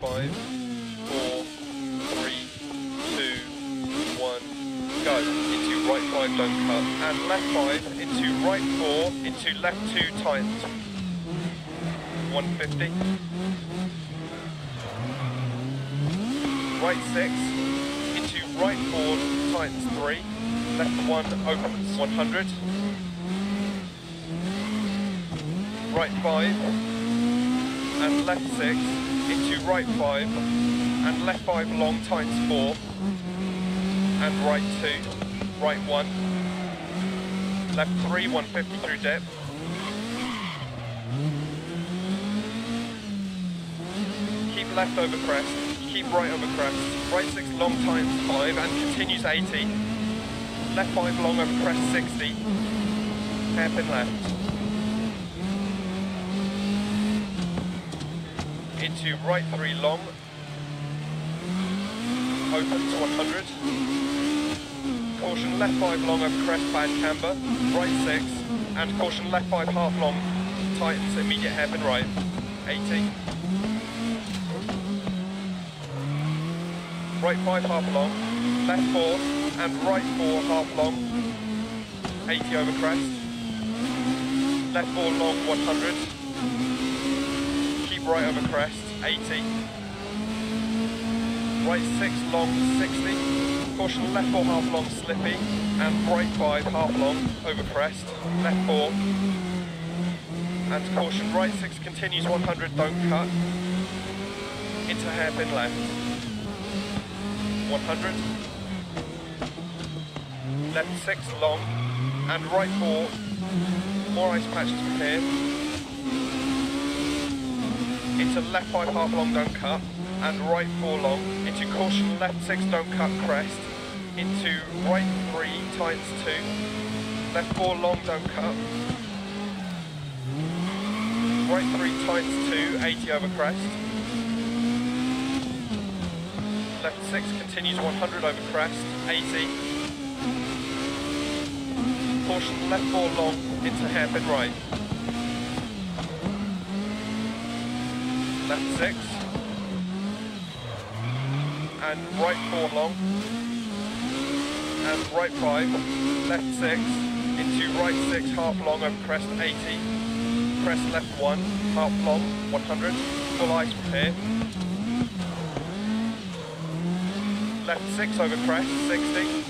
Five, four, three, two, one, go. Into right five, don't cut. And left five, into right four, into left two, tightens. 150. Right six, into right four, tightens three. Left one, opens 100. Right five, and left six, into right five, and left five long, times four. And right two, right one. Left three, 150 through depth. Keep left over crest, keep right over crest. Right six long times five and continues 80. Left five long over crest 60. Hairpin left. Into right three long. Opens 100. Caution left five long over crest bad camber. Right six. And caution left five half long. Tightens immediate hairpin right. 80. right five half long, left four, and right four half long, 80 over crest, left four long 100, keep right over crest, 80, right six long 60, caution left four half long slippy, and right five half long over crest, left four, and caution right six continues 100, don't cut, into hairpin left. 100. Left 6 long and right 4. More ice patches prepared. Into left 5 half long don't cut and right 4 long. Into caution left 6 don't cut crest. Into right 3 tights 2. Left 4 long don't cut. Right 3 tights 2, 80 over crest. left 6 continues 100 over crest, 80. Caution left 4 long into hairpin right. Left 6. And right 4 long. And right 5. Left 6 into right 6 half long over crest, 80. Crest left 1, half long, 100. Full ice prepare. left 6 over crest, 60.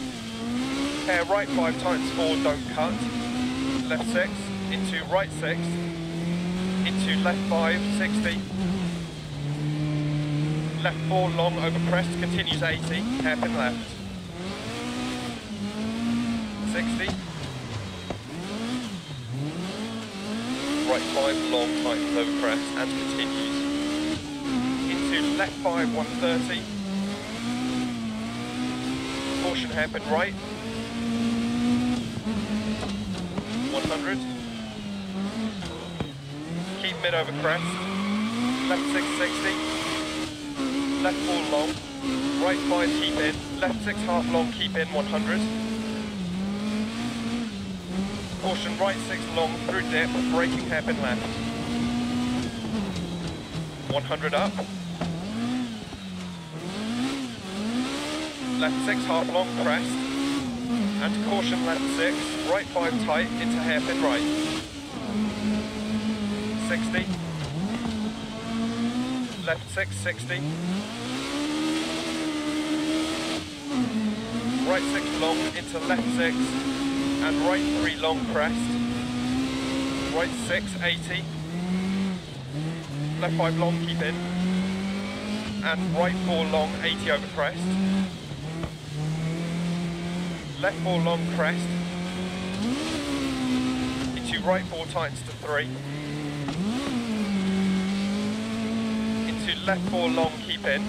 Hair right 5 times 4, don't cut. Left 6, into right 6, into left 5, 60. Left 4 long over crest, continues 80, hairpin left. 60. Right 5 long tightens over crest and continues. Into left 5, 130 caution hairpin right. 100. Keep mid over crest. Left 660. Left 4 long. Right 5 keep in. Left 6 half long keep in 100. Caution right 6 long through dip, braking hairpin left. 100 up. left 6 half long crest, and caution left 6, right 5 tight into hairpin right. 60, left 660. Right 6 long into left 6 and right 3 long crest. Right 6, 80. Left 5 long, keep in. And right 4 long, 80 over crest. Left 4 long crest. Into right 4 tights to 3. to left 4 long, keep in.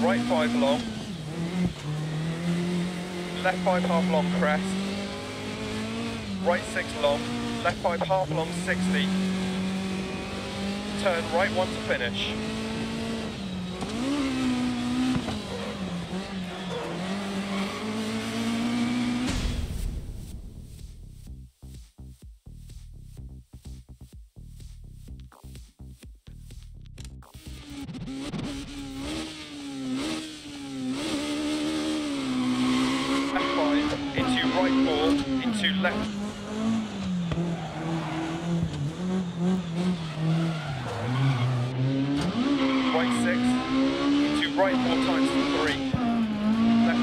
Right 5 long. Left 5 half long, crest. Right 6 long. Left 5 half long, 60. Turn right 1 to finish. Into right four, into left. Right four times three. Left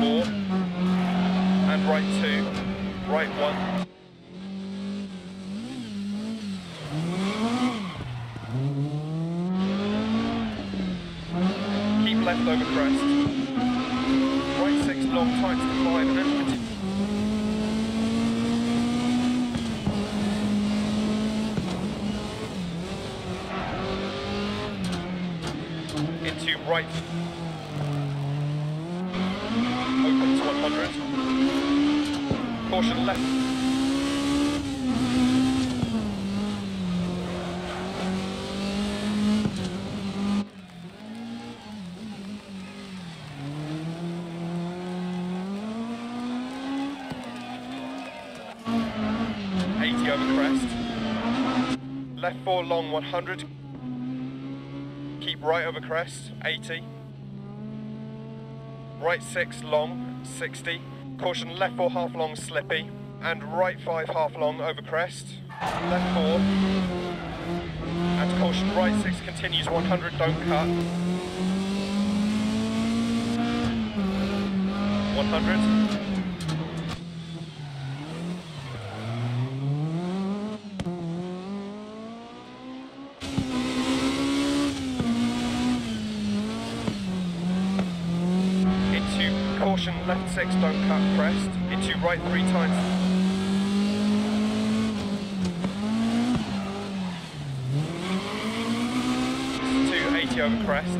four, and right two, right one. Keep left over crest. Right six long tights to five and then into right. Open to 100. Caution left. Eighty over crest. Left four long 100. Keep right over crest, 80. Right six long, 60. Caution left four half long slippy. And right five half long over crest. Left four. And caution right six continues 100, don't cut. 100. Into caution left six, don't cut crest. Into right three times. To 80 over crest.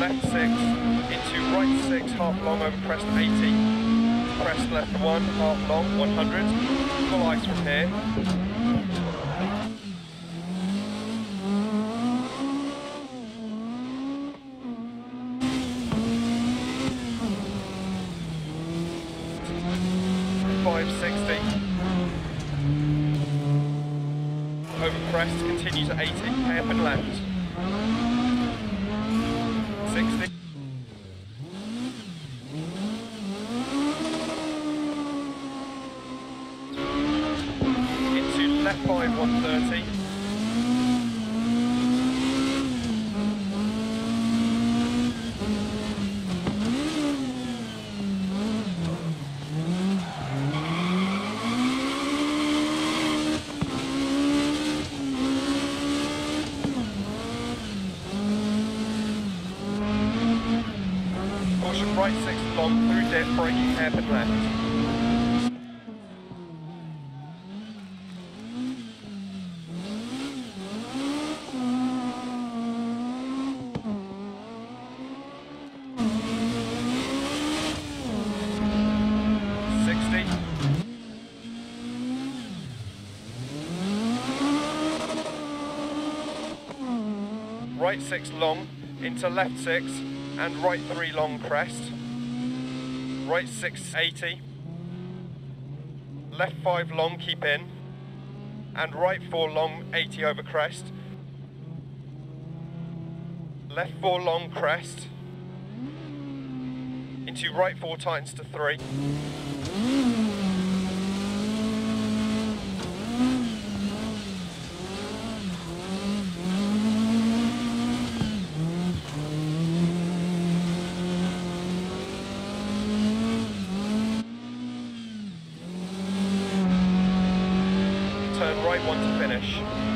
Left six, into right six, half long over crest 80. Crest left one, half long, 100. Full ice from here. Over crest, continues at 80, hairpin left. 60. Into left 5 130. Caution right 6 long through braking left. Right six long into left six and right three long crest right 680, left 5 long, keep in, and right 4 long, 80 over crest. Left 4 long, crest, into right 4 tightens to 3. One to finish.